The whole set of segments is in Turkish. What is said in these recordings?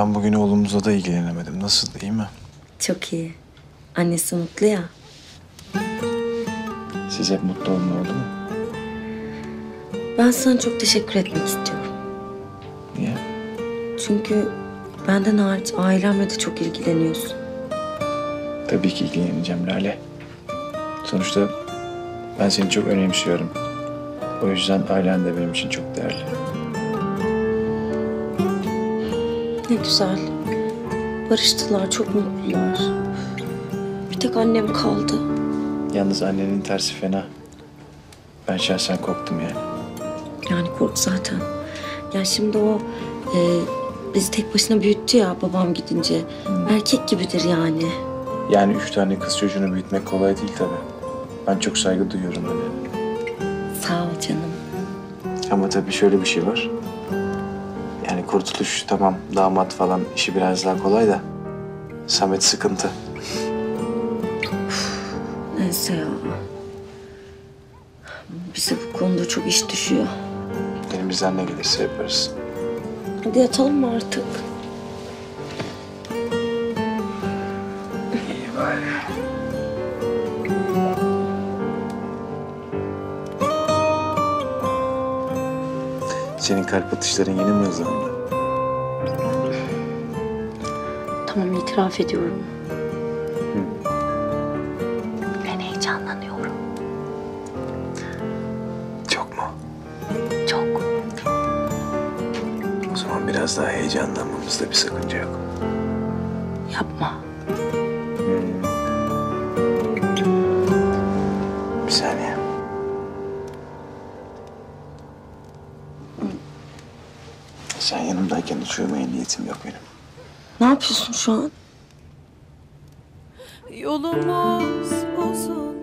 Ben bugün oğlumuzla da ilgilenemedim. Nasıl, iyi mi? Çok iyi. Annesi mutlu ya. Siz hep mutlu olun oldu mu? Ben sana çok teşekkür etmek istiyorum. Niye? Çünkü benden hariç ailemle de çok ilgileniyorsun. Tabii ki ilgileneceğim Lale. Sonuçta ben seni çok önemsiyorum. O yüzden ailen de benim için çok değerli. Ne güzel. Barıştılar, çok mutlular. Bir tek annem kaldı. Yalnız annenin tersi fena. Ben şahsen korktum yani. Yani kork zaten. Ya şimdi o e, bizi tek başına büyüttü ya babam gidince. Erkek gibidir yani. Yani üç tane kız çocuğunu büyütmek kolay değil tabii. Ben çok saygı duyuyorum annene. Sağ ol canım. Ama tabii şöyle bir şey var. Kurtuluş tamam damat falan işi biraz daha kolay da Samet sıkıntı. Neyse ya. Bize bu konuda çok iş düşüyor. Elimizden ne gelirse yaparız. Hadi yatalım mı artık? İyi bari. Senin kalp atışların yeni mi hızlandı? Tamam itiraf ediyorum. Ben heyecanlanıyorum. Çok mu? Çok. O zaman biraz daha heyecanlanmamızda bir sakınca yok. Yapma. Bir saniye. Sen yanımdayken hiç uyumaya niyetim yok benim. Ne yapıyorsun şu an? Yolumuz uzun.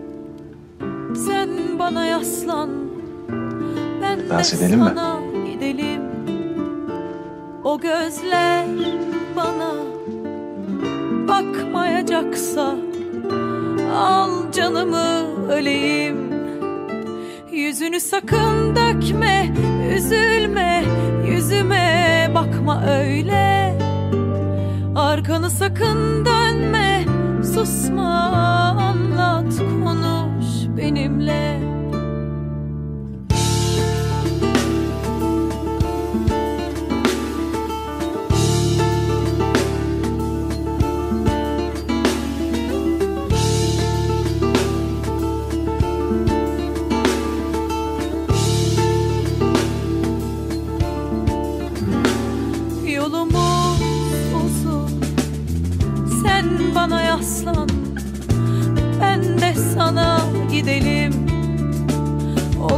Sen bana yaslan. Ben de Dans edelim mi? sana gidelim. O gözler bana Bakmayacaksa Al canımı öleyim. Yüzünü sakın dökme Üzülme Yüzüme bakma öyle Arkanı sakın dönme. Susma anlat konuş benimle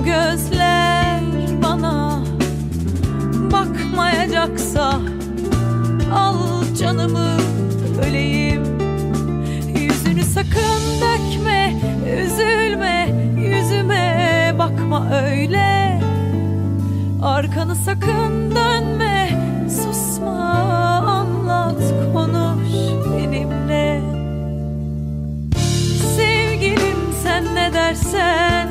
gözler bana Bakmayacaksa Al canımı öleyim. Yüzünü sakın dökme Üzülme Yüzüme bakma öyle. Arkanı sakın dönme Susma anlat konuş benimle. Sevgilim sen ne dersen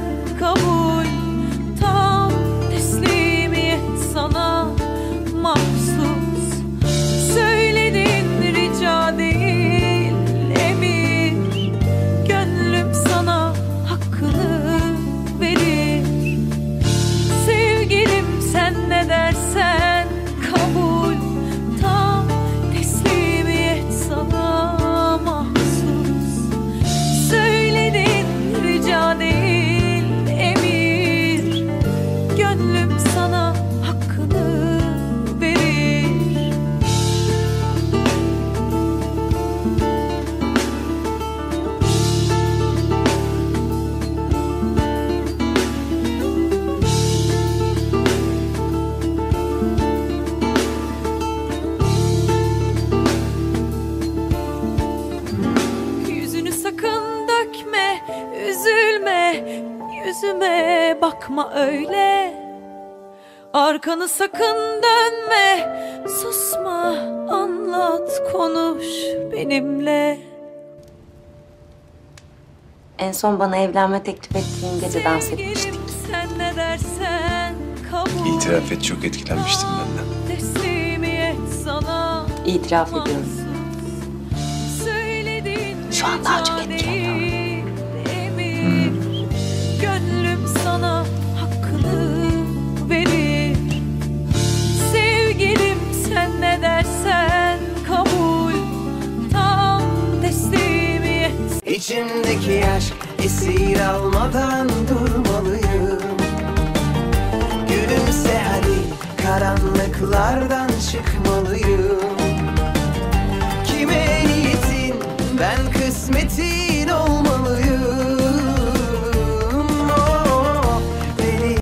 yüzüme bakma öyle. Arkanı sakın dönme, susma, anlat, konuş benimle. En son bana evlenme teklif ettiğin gece dans etmiştik. Sevgilim sen ne dersen kabul. İtiraf et çok etkilenmiştim benden. Teslimiyet sana İtiraf ediyorum. Söyledin Şu an daha çok etkileniyor. İçimdeki aşk esir almadan durmalıyım. Gülümse hadi karanlıklardan çıkmalıyım. Kime niyetin? Ben kısmetim.